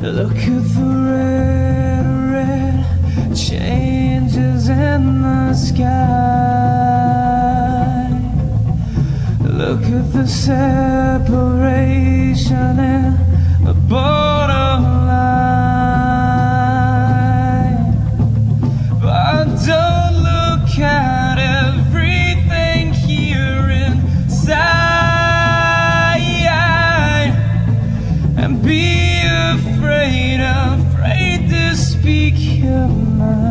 Look at the red, red changes in the sky. Look at the separation in the borderline. Afraid, to speak your mind.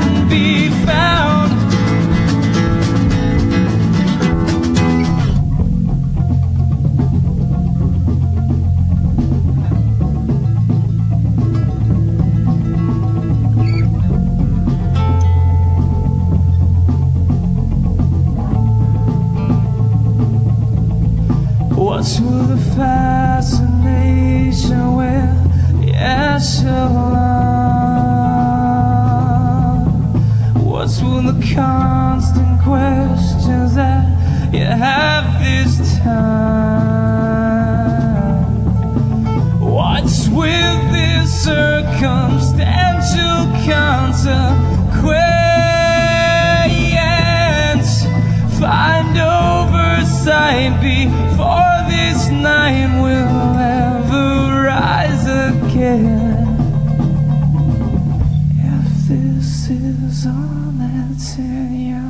Not be found. What's with the fascination with echelon? With the constant questions that you have this time? What's with this circumstantial consequence? Is all that's in your